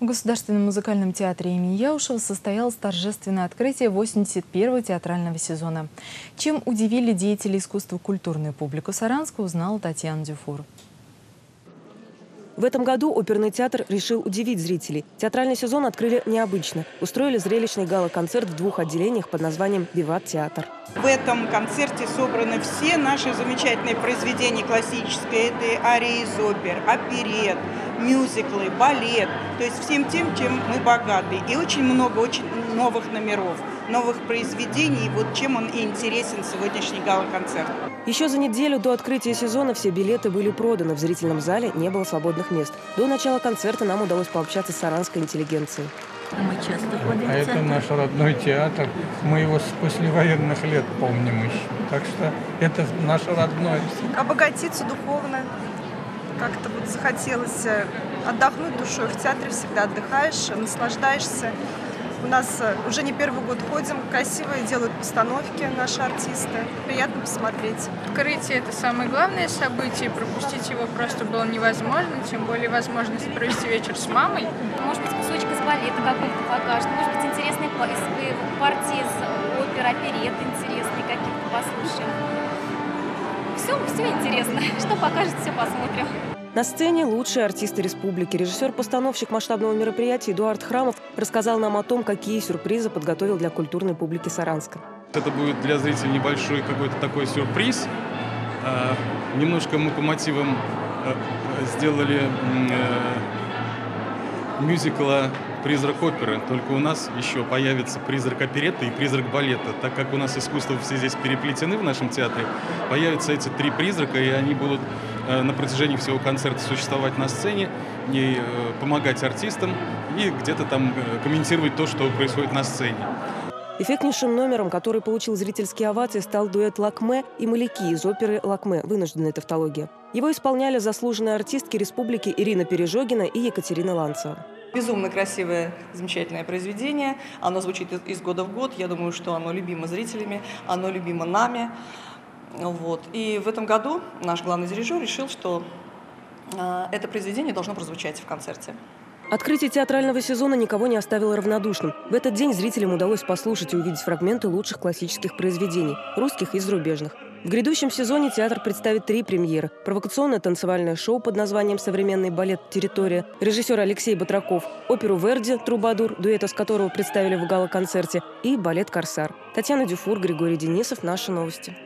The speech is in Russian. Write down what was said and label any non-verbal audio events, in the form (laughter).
В Государственном музыкальном театре имени Яушева состоялось торжественное открытие 81-го театрального сезона. Чем удивили деятели искусства культурную публику Саранска, узнала Татьяна Дюфур. В этом году оперный театр решил удивить зрителей. Театральный сезон открыли необычно. Устроили зрелищный гала-концерт в двух отделениях под названием «Виват театр». В этом концерте собраны все наши замечательные произведения классические. Это арии из опер, оперет, мюзиклы, балет. То есть всем тем, чем мы богаты. И очень много очень новых номеров, новых произведений. Вот чем он и интересен сегодняшний гала-концерт. Еще за неделю до открытия сезона все билеты были проданы. В зрительном зале не было свободных мест. До начала концерта нам удалось пообщаться с саранской интеллигенцией. Мы часто ходим А это наш родной театр. Мы его с послевоенных лет помним еще. Так что это наш родной. Обогатиться духовно. Как-то вот захотелось э, отдохнуть душой. В театре всегда отдыхаешь, наслаждаешься. У нас э, уже не первый год ходим, красивые делают постановки наши артисты. Приятно посмотреть. Открытие – это самое главное событие, пропустить его просто было невозможно, тем более возможность провести вечер с мамой. Может быть, кусочек из балета какой-то покажет, может быть, интересные партии из опер, оперет интересные какие-то послушаем. Все, все интересно. (laughs) Что покажет, все посмотрим. На сцене лучшие артисты республики. Режиссер-постановщик масштабного мероприятия Эдуард Храмов рассказал нам о том, какие сюрпризы подготовил для культурной публики Саранска. Это будет для зрителей небольшой какой-то такой сюрприз. А, немножко мы а, сделали а, мюзикла «Призрак оперы», только у нас еще появится «Призрак оперетты» и «Призрак балета». Так как у нас искусства все здесь переплетены в нашем театре, появятся эти три призрака, и они будут Э, на протяжении всего концерта существовать на сцене, и э, помогать артистам и где-то там э, комментировать то, что происходит на сцене. Эффектнейшим номером, который получил зрительские овации, стал дуэт «Лакме» и «Маляки» из оперы «Лакме» вынужденная тавтология. Его исполняли заслуженные артистки республики Ирина Пережогина и Екатерина Ланцева. Безумно красивое, замечательное произведение. Оно звучит из года в год. Я думаю, что оно любимо зрителями, оно любимо нами. Вот. И в этом году наш главный дирижер решил, что э, это произведение должно прозвучать в концерте. Открытие театрального сезона никого не оставило равнодушным. В этот день зрителям удалось послушать и увидеть фрагменты лучших классических произведений – русских и зарубежных. В грядущем сезоне театр представит три премьеры. Провокационное танцевальное шоу под названием «Современный балет «Территория», режиссер Алексей Батраков, оперу «Верди» «Трубадур», дуэта с которого представили в гала-концерте, и балет «Корсар». Татьяна Дюфур, Григорий Денисов. Наши новости.